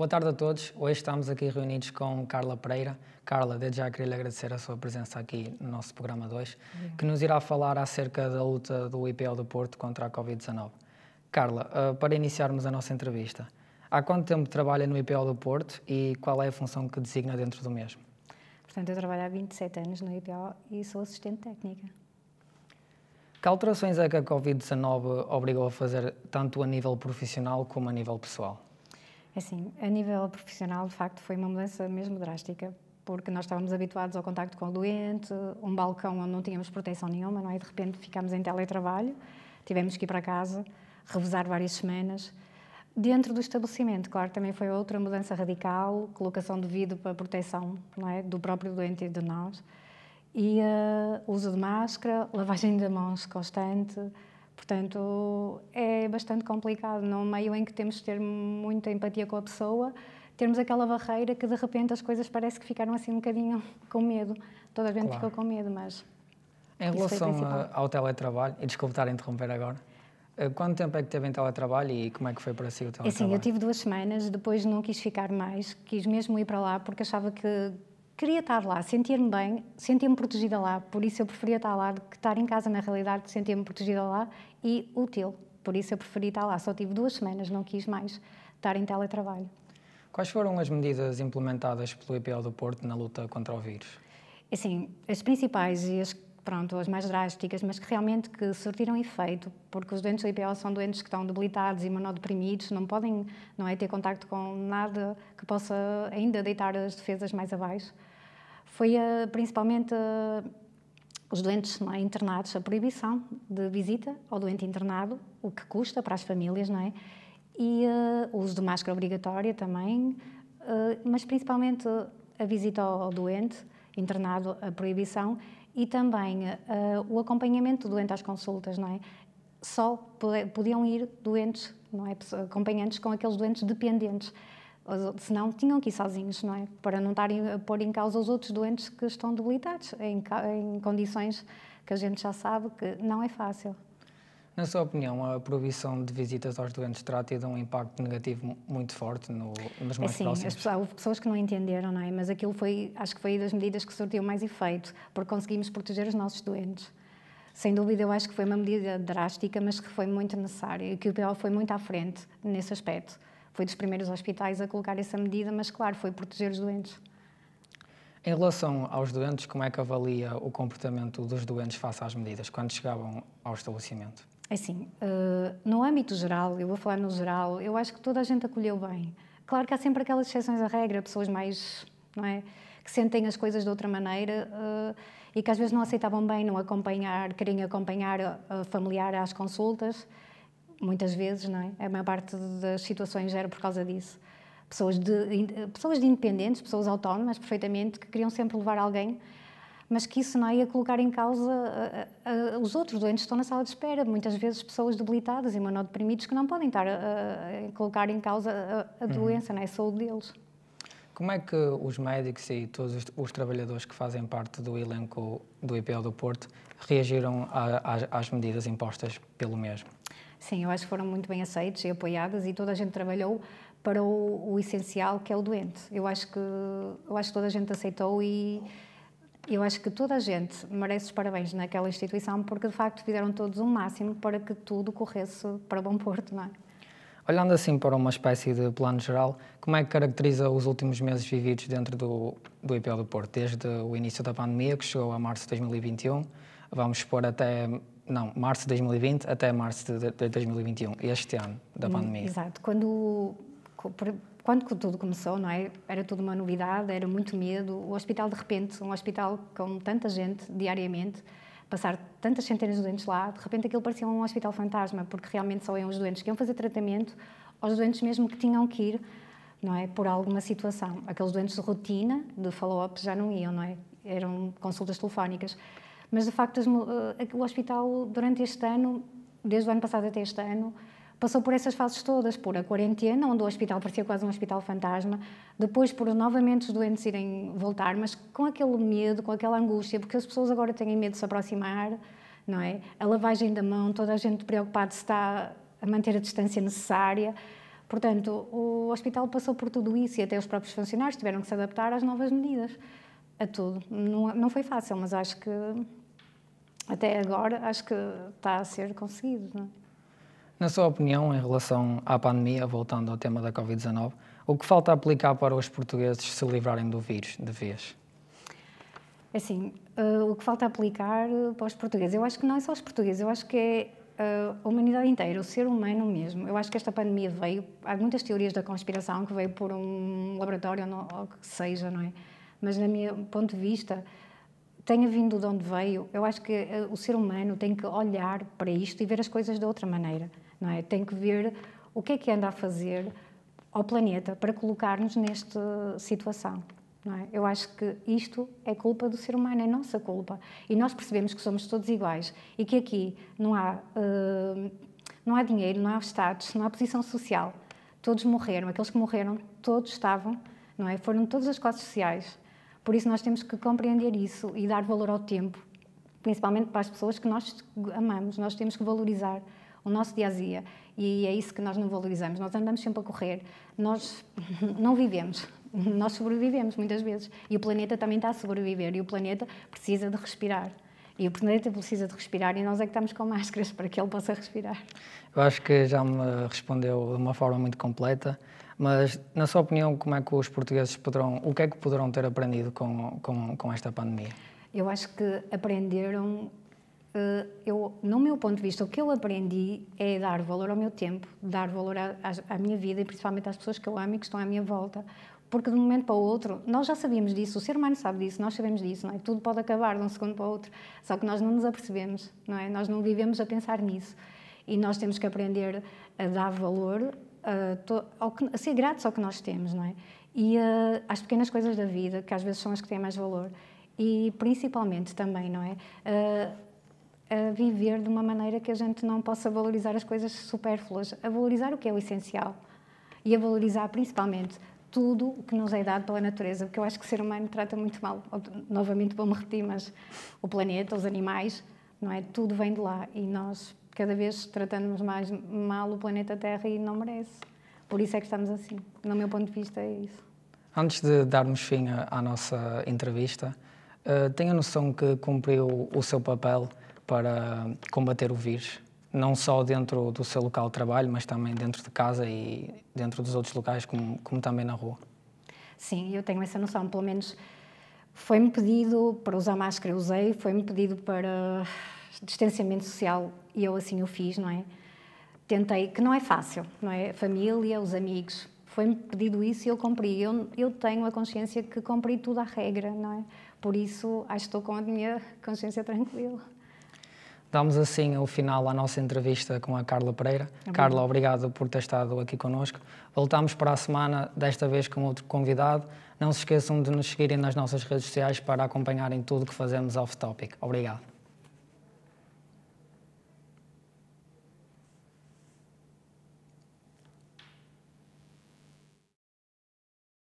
Boa tarde a todos. Hoje estamos aqui reunidos com Carla Pereira. Carla, desde já queria lhe agradecer a sua presença aqui no nosso programa 2, que nos irá falar acerca da luta do IPL do Porto contra a Covid-19. Carla, uh, para iniciarmos a nossa entrevista, há quanto tempo trabalha no IPL do Porto e qual é a função que designa dentro do mesmo? Portanto, eu trabalho há 27 anos no IPL e sou assistente técnica. Que alterações é que a Covid-19 obrigou a fazer, tanto a nível profissional como a nível pessoal? É assim, a nível profissional, de facto, foi uma mudança mesmo drástica, porque nós estávamos habituados ao contacto com o doente, um balcão onde não tínhamos proteção nenhuma, não é? De repente ficámos em teletrabalho, tivemos que ir para casa, revezar várias semanas. Dentro do estabelecimento, claro, também foi outra mudança radical, colocação de vidro para proteção não é? do próprio doente e de nós. E uh, uso de máscara, lavagem de mãos constante, Portanto, é bastante complicado, num meio em que temos de ter muita empatia com a pessoa, termos aquela barreira que de repente as coisas parece que ficaram assim um bocadinho com medo. Toda a gente claro. ficou com medo, mas. Em relação ao teletrabalho, e desculpe estar a interromper agora, eh, quanto tempo é que teve em teletrabalho e como é que foi para si o teletrabalho? É assim, eu tive duas semanas, depois não quis ficar mais, quis mesmo ir para lá porque achava que queria estar lá, sentir-me bem, sentia-me protegida lá, por isso eu preferia estar lá do que estar em casa, na realidade, sentia-me protegida lá e útil. Por isso eu preferi estar lá. Só tive duas semanas, não quis mais estar em teletrabalho. Quais foram as medidas implementadas pelo IPL do Porto na luta contra o vírus? Assim, as principais e as, pronto, as mais drásticas, mas que realmente que surtiram efeito, porque os doentes do IPL são doentes que estão debilitados e imunodeprimidos, não podem não é, ter contacto com nada que possa ainda deitar as defesas mais abaixo. Foi uh, principalmente uh, os doentes é, internados, a proibição de visita ao doente internado, o que custa para as famílias, não é? E uh, o uso de máscara obrigatória também, mas principalmente a visita ao doente internado, a proibição, e também o acompanhamento do doente às consultas, não é? Só podiam ir doentes, não é? Acompanhantes com aqueles doentes dependentes senão tinham que ir sozinhos, não é? Para não estarem a pôr em causa os outros doentes que estão debilitados, em, em condições que a gente já sabe que não é fácil. Na sua opinião, a proibição de visitas aos doentes terá tido um impacto negativo muito forte no, nos mais Sim, próximos? Sim, houve pessoas que não entenderam, não é? Mas aquilo foi, acho que foi das medidas que surtiu mais efeito, porque conseguimos proteger os nossos doentes. Sem dúvida, eu acho que foi uma medida drástica, mas que foi muito necessária e que o PO foi muito à frente nesse aspecto foi dos primeiros hospitais a colocar essa medida, mas claro, foi proteger os doentes. Em relação aos doentes, como é que avalia o comportamento dos doentes face às medidas quando chegavam ao estabelecimento? É assim, uh, no âmbito geral, eu vou falar no geral, eu acho que toda a gente acolheu bem. Claro que há sempre aquelas exceções à regra, pessoas mais, não é, que sentem as coisas de outra maneira uh, e que às vezes não aceitavam bem não acompanhar, queriam acompanhar a familiar às consultas muitas vezes, não é? A maior parte das situações era por causa disso. Pessoas de, pessoas de independentes, pessoas autónomas, perfeitamente, que queriam sempre levar alguém, mas que isso não ia colocar em causa a, a, os outros doentes que estão na sala de espera. Muitas vezes pessoas debilitadas e imunodeprimidos que não podem estar a, a colocar em causa a, uhum. doença, não é? a saúde deles. Como é que os médicos e todos os, os trabalhadores que fazem parte do elenco do IPL do Porto reagiram às medidas impostas pelo mesmo? Sim, eu acho que foram muito bem aceitos e apoiadas e toda a gente trabalhou para o, o essencial que é o doente. Eu acho que eu acho que toda a gente aceitou e eu acho que toda a gente merece os parabéns naquela instituição porque de facto fizeram todos o máximo para que tudo corresse para bom porto, não é? Olhando assim para uma espécie de plano geral, como é que caracteriza os últimos meses vividos dentro do, do IPL do Porto? Desde o início da pandemia, que chegou a março de 2021, vamos expor até não, março de 2020 até março de, de 2021, este ano da hum, pandemia. Exato. Quando, quando tudo começou, não é? Era tudo uma novidade, era muito medo. O hospital, de repente, um hospital com tanta gente diariamente, passar tantas centenas de doentes lá, de repente aquilo parecia um hospital fantasma, porque realmente só iam os doentes que iam fazer tratamento, aos doentes mesmo que tinham que ir, não é? Por alguma situação. Aqueles doentes de rotina, de follow-up, já não iam, não é? Eram consultas telefónicas. Mas, de facto, eh, o hospital, durante este ano, desde o ano passado até este ano, passou por essas fases todas, por a quarentena, onde o hospital parecia quase um hospital fantasma, depois por novamente os doentes irem voltar, mas com aquele medo, com aquela angústia, porque as pessoas agora têm medo de se aproximar, não é? A lavagem da mão, toda a gente preocupada se está a manter a distância necessária, Portanto, o hospital passou por tudo isso e até os próprios funcionários tiveram que se adaptar às novas medidas, a tudo. Não, não foi fácil, mas acho que até agora acho que está a ser conseguido. Não é? Na sua opinião, em relação à pandemia, voltando ao tema da Covid-19, o que falta aplicar para os portugueses se livrarem do vírus de vez? Assim, uh, o que falta aplicar para os portugueses, eu acho que não é só os portugueses, eu acho que é uh, a humanidade inteira, o ser humano mesmo. Eu acho que esta pandemia veio, há muitas teorias da conspiração que veio por um laboratório ou que seja, não é? Mas, na meu ponto de vista, tenha vindo de onde veio, eu acho que uh, o ser humano tem que olhar para isto e ver as coisas de outra maneira, não é? Tem que ver o que é que anda a fazer ao planeta para colocar-nos nesta situação. É? Eu acho que isto é culpa do ser humano, é nossa culpa. E nós percebemos que somos todos iguais e que aqui não há, uh, não há dinheiro, não há status, não há posição social. Todos morreram, aqueles que morreram, todos estavam, não é? Foram todas as classes sociais. Por isso nós temos que compreender isso e dar valor ao tempo, principalmente para as pessoas que nós amamos. Nós temos que valorizar o nosso dia a dia e é isso que nós não valorizamos. Nós andamos sempre a correr, nós não vivemos nós sobrevivemos muitas vezes e o planeta também está a sobreviver e o planeta precisa de respirar. E o planeta precisa de respirar e nós é que estamos com máscaras para que ele possa respirar. Eu acho que já me respondeu de uma forma muito completa, mas na sua opinião, como é que os portugueses poderão, o que é que poderão ter aprendido com, com, com esta pandemia? Eu acho que aprenderam eh, eu, no meu ponto de vista, o que eu aprendi é dar valor ao meu tempo, dar valor à, à, minha vida e principalmente às pessoas que eu amo e que estão à minha volta porque de um momento para o outro, nós já sabíamos disso, o ser humano sabe disso, nós sabemos disso, não é? Tudo pode acabar de um segundo para o outro, só que nós não nos apercebemos, não é? Nós não vivemos a pensar nisso. E nós temos que aprender a dar valor, a, que, a ser gratos ao que nós temos, não é? E a, às pequenas coisas da vida, que às vezes são as que têm mais valor. E principalmente também, não é? A, a viver de uma maneira que a gente não possa valorizar as coisas supérfluas, a valorizar o que é o essencial. E a valorizar principalmente tudo o que nos é dado pela natureza, porque eu acho que o ser humano trata muito mal. Novamente vou-me repetir, mas o planeta, os animais, não é? Tudo vem de lá e nós cada vez tratamos mais mal o planeta Terra e não merece. Por isso é que estamos assim. No meu ponto de vista é isso. Antes de darmos fim à nossa entrevista, uh, tenho a noção que cumpriu o seu papel para combater o vírus? não só dentro do seu local de trabalho, mas também dentro de casa e dentro dos outros locais, como, como também na rua. Sim, eu tenho essa noção. Pelo menos foi-me pedido para usar máscara, usei, foi-me pedido para distanciamento social e eu assim o fiz, não é? Tentei, que não é fácil, não é? A família, os amigos, foi-me pedido isso e eu cumpri. Eu, eu tenho a consciência que cumpri tudo à regra, não é? Por isso, acho que estou com a minha consciência tranquila. Damos assim o final à nossa entrevista com a Carla Pereira. Obrigado. Carla, obrigado por ter estado aqui connosco. Voltamos para a semana, desta vez com outro convidado. Não se esqueçam de nos seguirem nas nossas redes sociais para acompanharem tudo que fazemos off-topic. Obrigado.